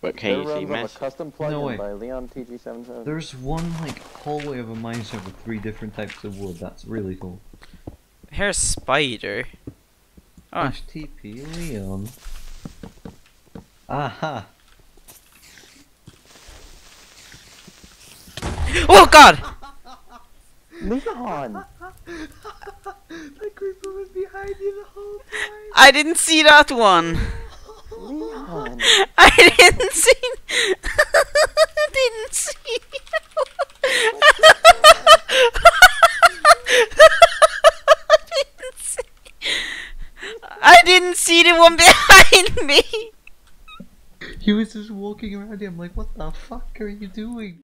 But can you see runs a custom plugin No way. by Leon TG77. There's one like hallway of a mine shaft with three different types of wood. That's really cool. Here's Spider. Ah. Oh, Dash TP Leon. Aha! oh god! Leon! the creeper was behind you the whole time. I didn't see that one. Leon! I didn't see. I didn't see. I didn't see. I didn't see the one behind me. He was just walking around. I'm like, what the fuck are you doing?